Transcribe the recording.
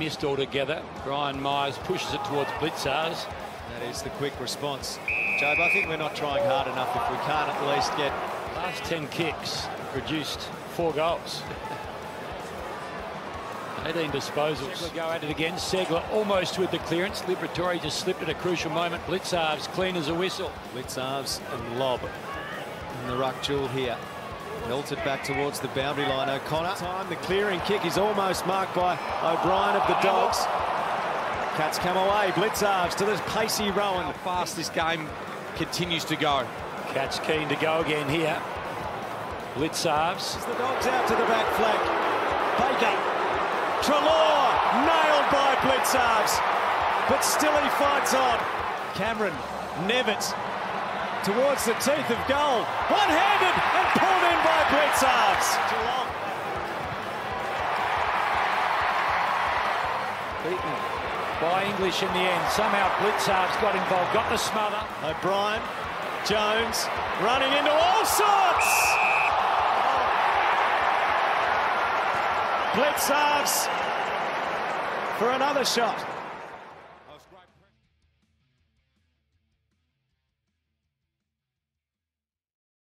Missed altogether. Gryan Miers pushes it towards Blicavs. That is the quick response. Job, I think we're not trying hard enough if we can't at least get... Last 10 kicks produced four goals. 18 disposals. Segler go at it again. Segler almost with the clearance. Liberatore just slipped at a crucial moment. Blicavs clean as a whistle. Blicavs and Lobb in the ruck duel here. Melted back towards the boundary line. O'Connor. Time the clearing kick is almost marked by O'Brien of the Dogs. Cats come away. Blicavs to this pacey Rohan. How fast this game continues to go. Cats keen to go again here. Blicavs. The Dogs out to the back flank. Baker. Treloar nailed by Blicavs. But still he fights on. Cameron. Nevitz towards the teeth of goal. One-handed and pulled in by. Geelong. Beaten by English in the end. Somehow Blicavs got involved, got the smother. O'Brien, Jones, running into all sorts. Blicavs for another shot.